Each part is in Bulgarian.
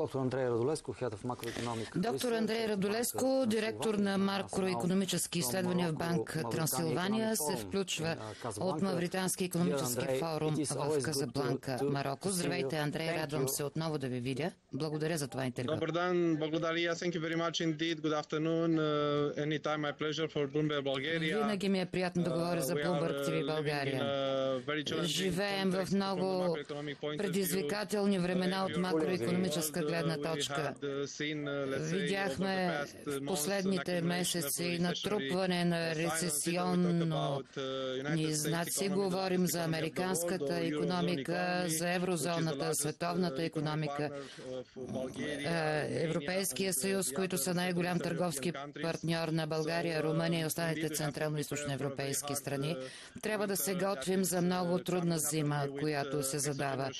Доктор Андрей Радолеско, Head of Macroeconomic Доктор Андрей Радолеско, директор на макроекономически изследвания в Банк Трансилвания, се включва от Мавритански економически форум в Казабланка, Марокко. Здравейте, Андрей, радвам се отново да ви видя. Благодаря за това интервю. Добър ден, благодаря. Thank you very much indeed. Good afternoon. Uh, anytime my pleasure for Bloomberg Bulgaria. Винаги ми е приятно да говоря за Bloomberg TV България. Живеем в много предизвикателни времена от макроекономическа гледна точка. Видяхме в последните месеци натрупване на рецесионно ни знаци. Говорим за американската економика, за еврозоната, световната економика, Европейския съюз, които са най-голям търговски партньор на България, Румъния и останалите централно-источно европейски страни. Трябва да се готвим за много трудна зима, която се задава.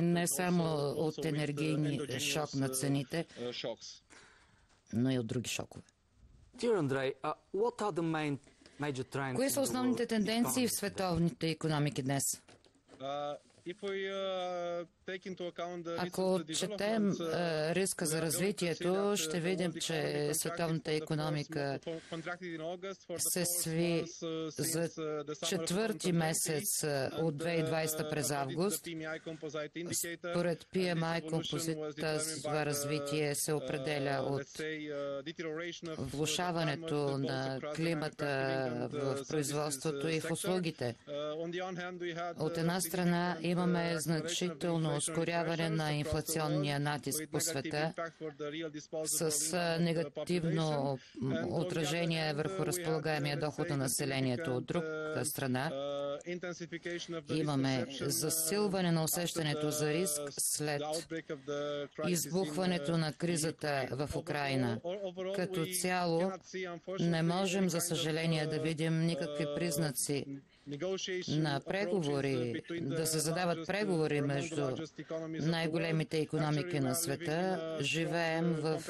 Не само от енергийни шок на цените, но и от други шокове. Кои са основните тенденции в световните економики днес? Ако четем риска за развитието, ще видим, че световната економика се сви за четвърти месец от 2020 през август. Според PMI композита за развитие се определя от влушаването на климата в производството и в услугите. От една страна имаме значително ускоряване на инфлационния натиск по света с негативно отражение върху разполагаемия доход на населението. От друга страна имаме засилване на усещането за риск след избухването на кризата в Украина. Като цяло не можем, за съжаление, да видим никакви признаци на преговори, да се задават преговори между най-големите економики на света. Живеем в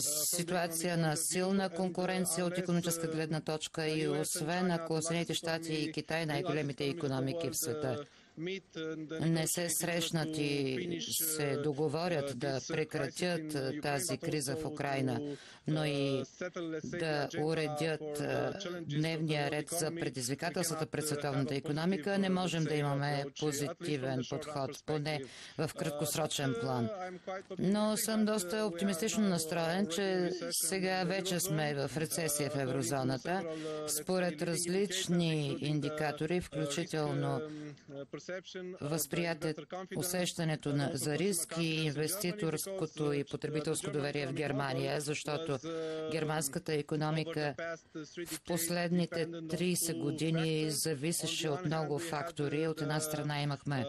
ситуация на силна конкуренция от економическа гледна точка и освен ако Съединените щати и Китай най-големите економики в света не се срещнат и се договорят да прекратят тази криза в Украина, но и да уредят дневния ред за предизвикателствата пред световната економика, не можем да имаме позитивен подход, поне в краткосрочен план. Но съм доста оптимистично настроен, че сега вече сме в рецесия в еврозоната. Според различни индикатори, включително възприятието, усещането на, за риск и инвеститорското и потребителско доверие в Германия, защото германската економика в последните 30 години зависеше от много фактори. От една страна имахме,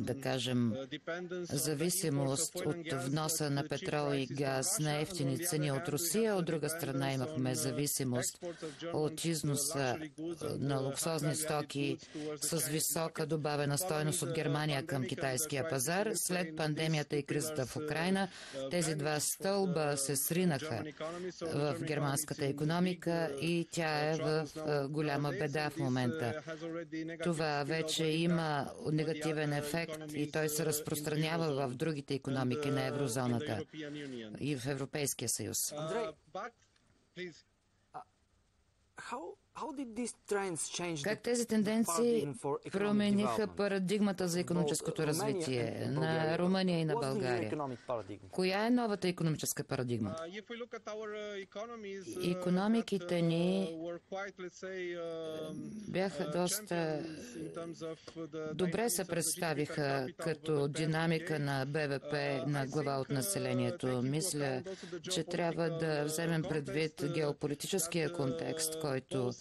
да кажем, зависимост от вноса на петрол и газ на ефтини цени от Русия, от друга страна имахме зависимост от износа на луксозни стоки с висока добавена стойност от Германия към китайския пазар. След пандемията и кризата в Украина, тези два стълба се сринаха в германската економика и тя е в голяма беда в момента. Това вече има негативен ефект и той се разпространява в другите економики на еврозоната и в Европейския съюз. Как тези тенденции промениха парадигмата за економическото развитие на Румъния и на България? Коя е новата економическа парадигма? Економиките ни бяха доста добре се представиха като динамика на БВП на глава от населението. Мисля, че трябва да вземем предвид геополитическия контекст, който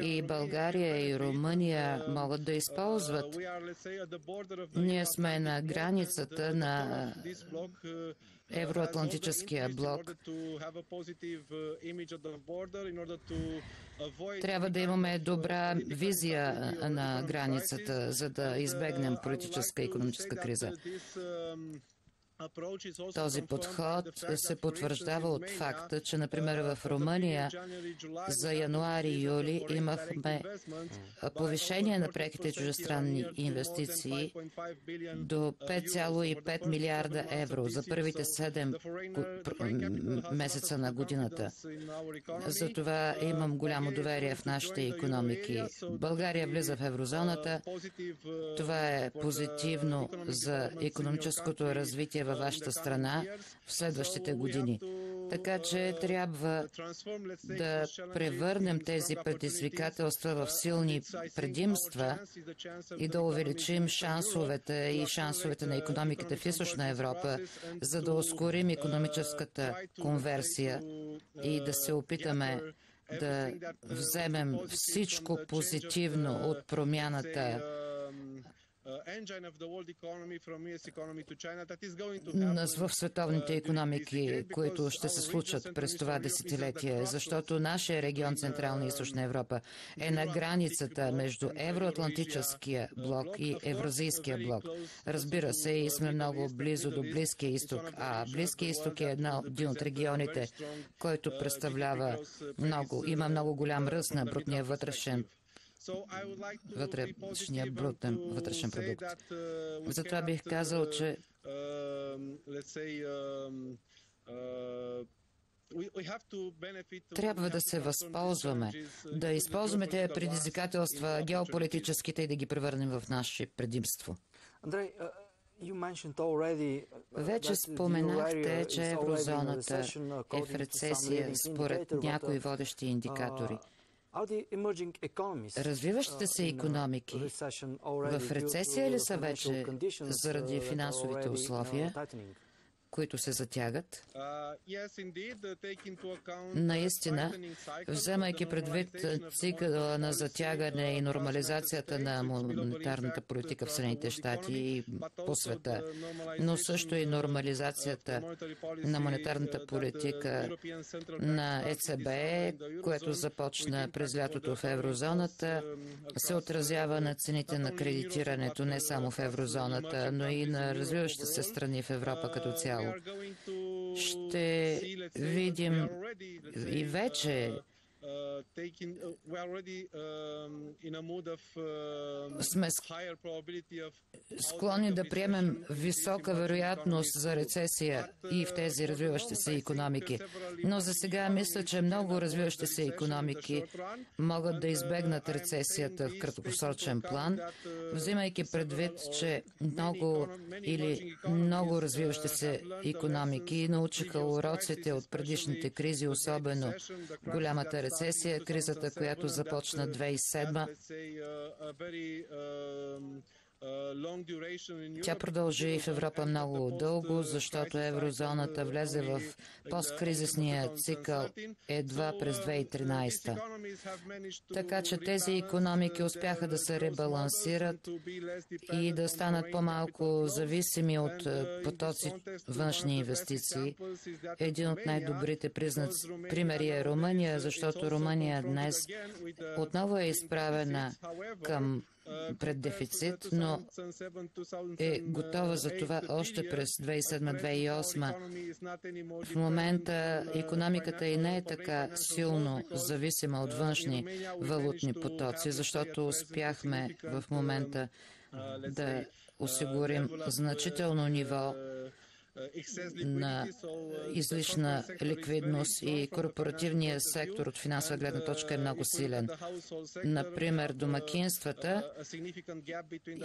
и България и Румъния могат да използват. Ние сме на границата на Евроатлантическия блок. Трябва да имаме добра визия на границата, за да избегнем политическа и економическа криза. Този подход се потвърждава от факта, че, например, в Румъния за януари и юли имахме повишение на преките чужестранни инвестиции до 5,5 милиарда евро за първите 7 месеца на годината. Затова имам голямо доверие в нашите економики. България влиза в еврозоната. Това е позитивно за економическото развитие във вашата страна в следващите години. Така че трябва да превърнем тези предизвикателства в силни предимства и да увеличим шансовете и шансовете на економиката в Източна Европа, за да ускорим економическата конверсия и да се опитаме да вземем всичко позитивно от промяната в световните економики, които ще се случат през това десетилетие, защото нашия регион Централна и Източна Европа е на границата между Евроатлантическия блок и Евразийския блок. Разбира се, и сме много близо до Близкия изток, а Близкия изток е една от регионите, който представлява много, има много голям ръст на брутния вътрешен вътрешния брутен вътрешен продукт. Uh, Затова бих казал, че um, uh, трябва да се възползваме, uh, да използваме тези предизвикателства геополитическите и да ги превърнем в наше предимство. Андрей, вече споменахте, че еврозоната е в рецесия според някои водещи индикатори. Развиващите се економики в рецесия ли са вече заради финансовите условия? Които се затягат. Наистина, вземайки предвид цикъла на затягане и нормализацията на монетарната политика в Съединените щати и по света, но също и нормализацията на монетарната политика на ЕЦБ, което започна през лятото в еврозоната, се отразява на цените на кредитирането не само в еврозоната, но и на развиващите се страни в Европа като цяло ще видим и вече сме склонни да приемем висока вероятност за рецесия и в тези развиващи се економики. Но за сега мисля, че много развиващи се економики могат да избегнат рецесията в краткосрочен план, взимайки предвид, че много или много развиващи се економики научиха уроците от предишните кризи, особено голямата рецесия рецесия, кризата, която започна 2007 тя продължи и в Европа много дълго, защото еврозоната влезе в посткризисния цикъл едва през 2013. Така че тези економики успяха да се ребалансират и да станат по-малко зависими от потоци външни инвестиции. Един от най-добрите признаци примери е Румъния, защото Румъния днес отново е изправена към пред дефицит, но е готова за това още през 2007-2008. В момента економиката и не е така силно зависима от външни валутни потоци, защото успяхме в момента да осигурим значително ниво на излишна ликвидност и корпоративния сектор от финансова гледна точка е много силен. Например, домакинствата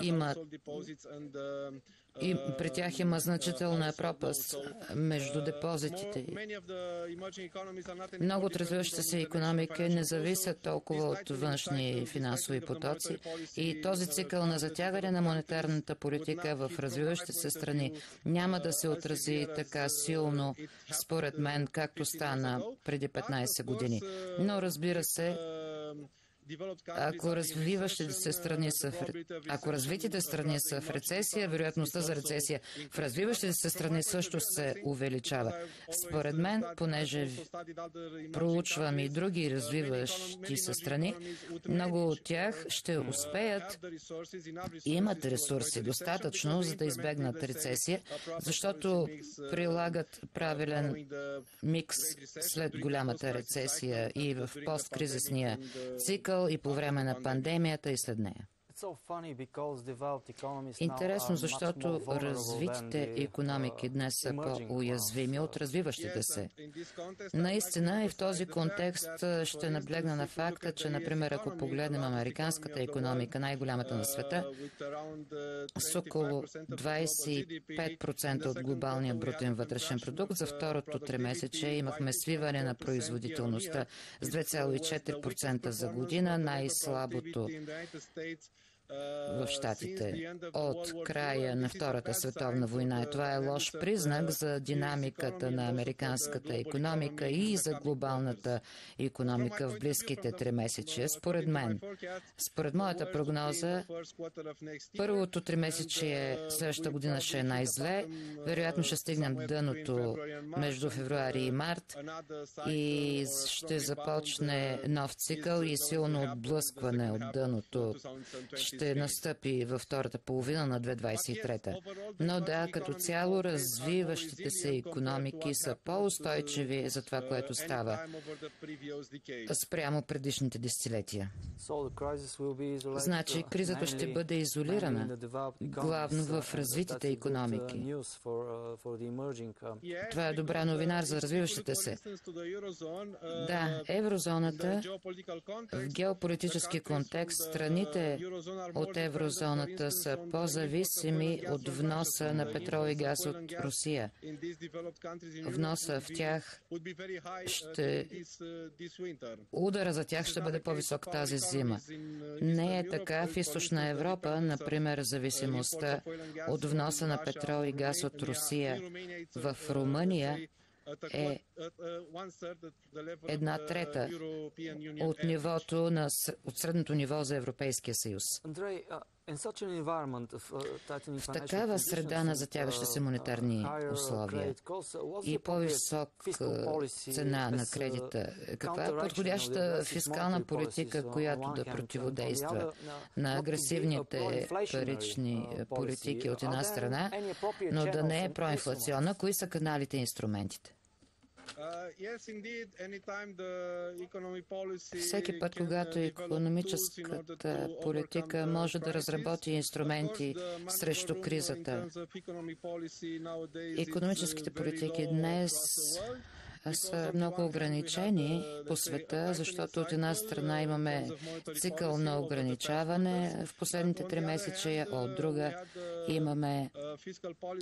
имат и при тях има значителна пропаст между депозитите. Много от развиващите се економики не зависят толкова от външни финансови потоци и този цикъл на затягане на монетарната политика в развиващите се страни няма да се отрази така силно, според мен, както стана преди 15 години. Но разбира се, ако развиващите се страни са в, ако развитите страни са в рецесия, вероятността за рецесия в развиващите се страни също се увеличава. Според мен, понеже проучвам и други развиващи се страни, много от тях ще успеят и имат ресурси достатъчно, за да избегнат рецесия, защото прилагат правилен микс след голямата рецесия и в посткризисния цикъл и по време на пандемията и след нея. Интересно, защото развитите економики днес са по-уязвими от развиващите се. Наистина и в този контекст ще наблегна на факта, че, например, ако погледнем американската економика, най-голямата на света, с около 25% от глобалния брутен вътрешен продукт, за второто тримесече имахме свиване на производителността с 2,4% за година, най-слабото в Штатите от края на Втората световна война. Това е лош признак за динамиката на американската економика и за глобалната економика в близките три месече. Според мен, според моята прогноза, първото три месече следващата година ще е най-зле. Вероятно ще стигнем дъното между февруари и март и ще започне нов цикъл и силно отблъскване от дъното. Ще ще настъпи във втората половина на 2023. Но да, като цяло развиващите се економики са по-устойчиви за това, което става спрямо предишните десетилетия. Значи кризата ще бъде изолирана, главно в развитите економики. Това е добра новина за развиващите се. Да, еврозоната в геополитически контекст страните от еврозоната са по-зависими от вноса на петрол и газ от Русия. Вноса в тях ще... Удара за тях ще бъде по-висок тази зима. Не е така в източна Европа, например, зависимостта от вноса на петрол и газ от Русия. В Румъния е една трета от нивото на, от средното ниво за Европейския съюз. В такава среда на затягащи се монетарни условия и по-висок цена на кредита, каква е подходяща фискална политика, която да противодейства на агресивните парични политики от една страна, но да не е проинфлационна? Кои са каналите и инструментите? Всеки път, когато економическата политика може да разработи инструменти срещу кризата, економическите политики днес са много ограничени по света, защото от една страна имаме цикъл на ограничаване в последните три месеца, от друга имаме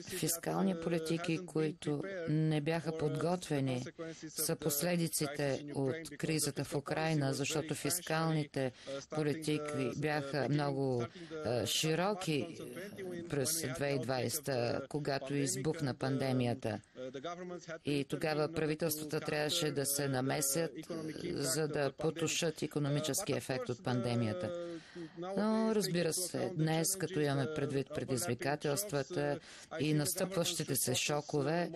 фискални политики, които не бяха подготвени за последиците от кризата в Украина, защото фискалните политики бяха много широки през 2020, когато избухна пандемията. И тогава правителствата трябваше да се намесят, за да потушат економически ефект от пандемията. Но, разбира се, днес, като имаме предвид предизвикателствата и настъпващите се шокове,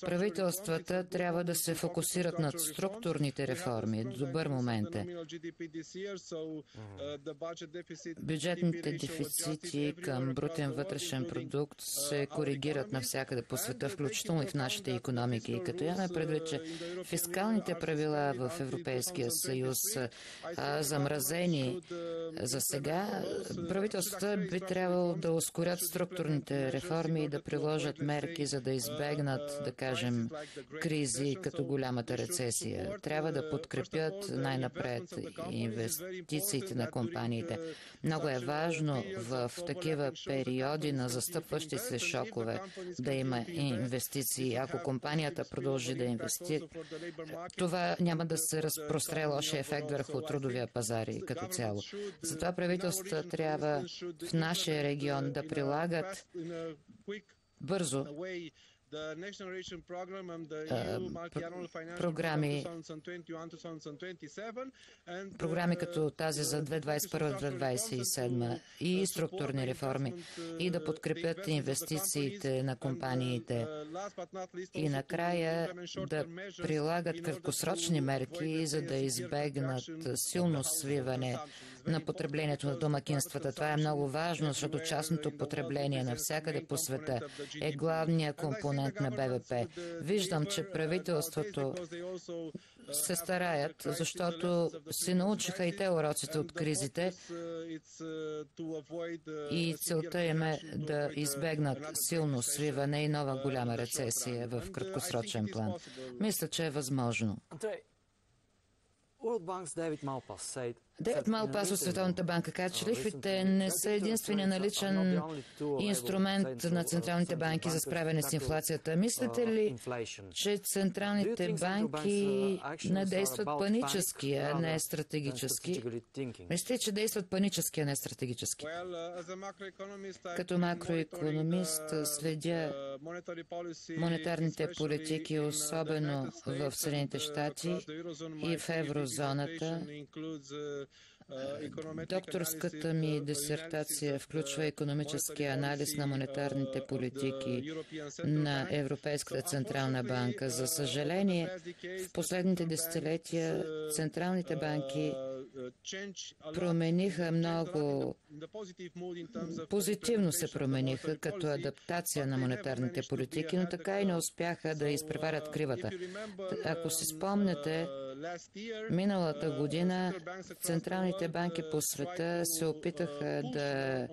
правителствата трябва да се фокусират над структурните реформи. Добър момент е. Бюджетните дефицити към брутен вътрешен продукт се коригират навсякъде по света, включително и в нашите економики. И като имаме предвид, че фискалните правила в Европейския съюз са замразени за сега, правителствата би трябвало да ускорят структурните реформи и да приложат мерки, за да избегнат, да кажем, кризи като голямата рецесия. Трябва да подкрепят най-напред инвестициите на компаниите. Много е важно в такива периоди на застъпващи се шокове да има инвестиции. Ако компанията продължи да инвестира, това няма да се разпростре лошия ефект върху трудовия пазар и като цяло. Затова правителствата трябва в нашия регион да прилагат бързо програми, програми като тази за 2021-2027 и структурни реформи и да подкрепят инвестициите на компаниите. и накрая да прилагат краткосрочни мерки, за да избегнат силно свиване на потреблението на домакинствата. Това е много важно, защото частното потребление навсякъде по света е главният компонент на БВП. Виждам, че правителството се стараят, защото си научиха и те уроците от кризите и целта им е да избегнат силно свиване и нова голяма рецесия в краткосрочен план. Мисля, че е възможно. Дейвид Малпас от Световната банка каза, че лихвите не са единствения наличен инструмент на централните банки за справяне с инфлацията. Мислите ли, че централните банки не действат панически, а не стратегически? Мислите, че действат панически, а не стратегически? Като макроекономист следя монетарните политики, особено в Съединените щати и в еврозоната Докторската ми дисертация включва економически анализ на монетарните политики на Европейската централна банка. За съжаление, в последните десетилетия централните банки промениха много, позитивно се промениха като адаптация на монетарните политики, но така и не успяха да изпреварят кривата. Ако си спомнете, миналата година централните банки по света се опитаха да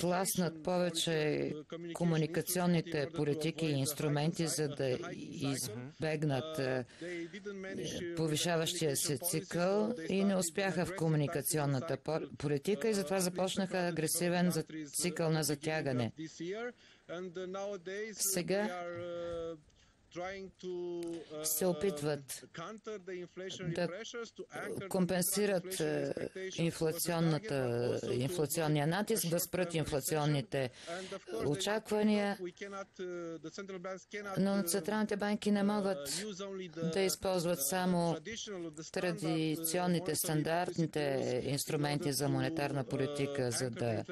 тласнат повече комуникационните политики и инструменти, за да избегнат повишаващия се цикъл и не успяха в комуникационната политика и затова започнаха агресивен цикъл на затягане. Сега се опитват да компенсират инфлационния натиск, да спрат инфлационните очаквания, но централните банки не могат да използват само традиционните, стандартните инструменти за монетарна политика, за да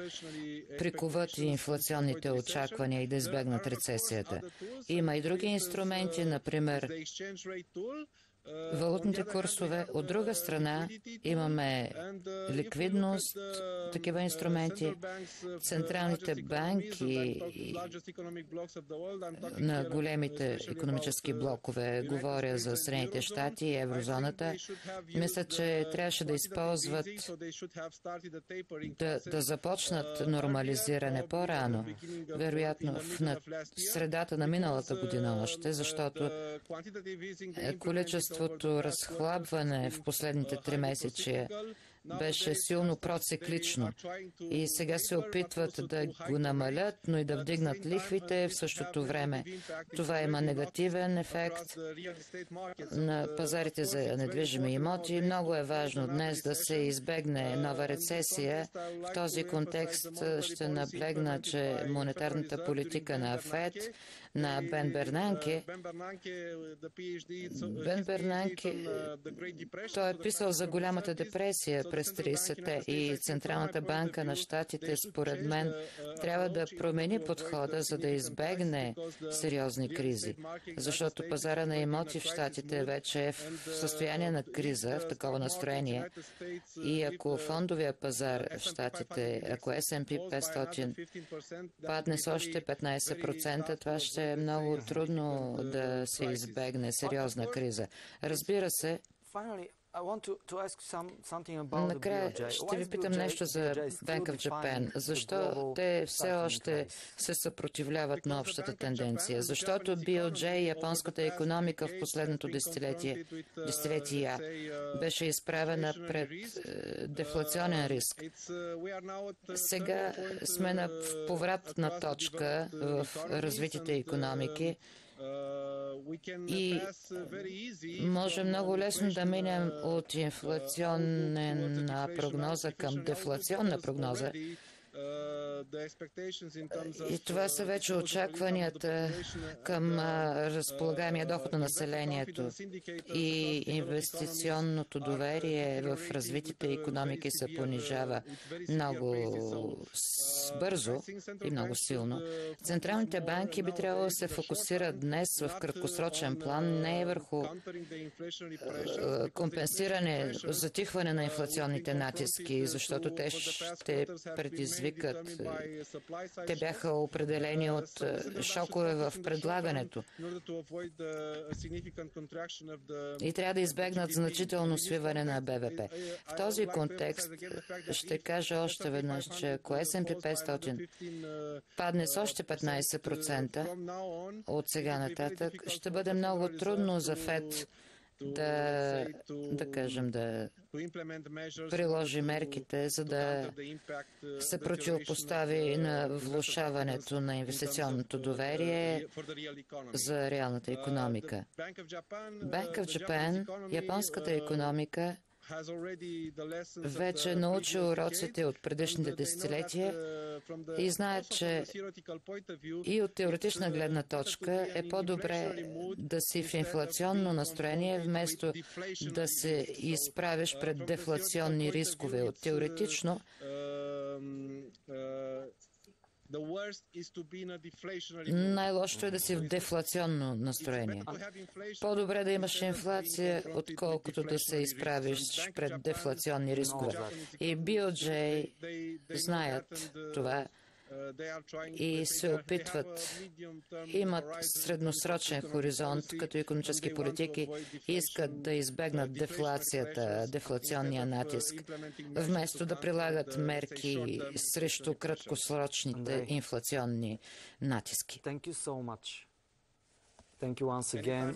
прикуват инфлационните очаквания и да избегнат рецесията. Има и други инструменти, инструменти, например валутните курсове. От друга страна имаме ликвидност, такива инструменти. Централните банки на големите економически блокове, говоря за Средните щати и еврозоната, мисля, че трябваше да използват да, да започнат нормализиране по-рано, вероятно в средата на миналата година още, защото количество количеството разхлабване в последните три месечи беше силно проциклично и сега се опитват да го намалят, но и да вдигнат лихвите в същото време. Това има негативен ефект на пазарите за недвижими имоти. Много е важно днес да се избегне нова рецесия. В този контекст ще наблегна, че монетарната политика на ФЕД на Бен Бернанке. Бен Бернанке, той е писал за голямата депресия през 30-те и Централната банка на щатите, според мен, трябва да промени подхода, за да избегне сериозни кризи. Защото пазара на имоти в щатите вече е в състояние на криза, в такова настроение. И ако фондовия пазар в щатите, ако S&P 500 падне с още 15%, това ще че е много трудно да се избегне сериозна криза. Разбира се, Накрая ще ви питам нещо за Bank of Japan. Защо те все още се съпротивляват на общата тенденция? Защото BOJ и японската економика в последното десетилетие, десетилетия беше изправена пред е, дефлационен риск. Сега сме на повратна точка в развитите економики и може много лесно да минем от инфлационна прогноза към дефлационна прогноза. И това са вече очакванията към разполагаемия доход на населението и инвестиционното доверие в развитите економики се понижава много бързо и много силно. Централните банки би трябвало да се фокусират днес в краткосрочен план не върху компенсиране, затихване на инфлационните натиски, защото те ще предизвикат. Те бяха определени от шокове в предлагането и трябва да избегнат значително свиване на БВП. В този контекст ще кажа още веднъж, че ако S&P 500 падне с още 15% от сега нататък, ще бъде много трудно за ФЕД да, да кажем, да приложи мерките, за да се противопостави на влушаването на инвестиционното доверие за реалната економика. Bank of Japan, японската економика, вече научи уроците от предишните десетилетия и знае, че и от теоретична гледна точка е по-добре да си в инфлационно настроение, вместо да се изправиш пред дефлационни рискове. От теоретично най-лошото е да си в дефлационно настроение. По-добре да имаш инфлация, отколкото да се изправиш пред дефлационни рискове. И BOJ знаят това и се опитват, имат средносрочен хоризонт като економически политики и искат да избегнат дефлацията, дефлационния натиск, вместо да прилагат мерки срещу краткосрочните инфлационни натиски. Thank you once again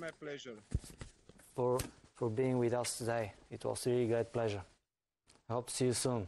for, for being with us today. It was really great pleasure. I hope to see you soon.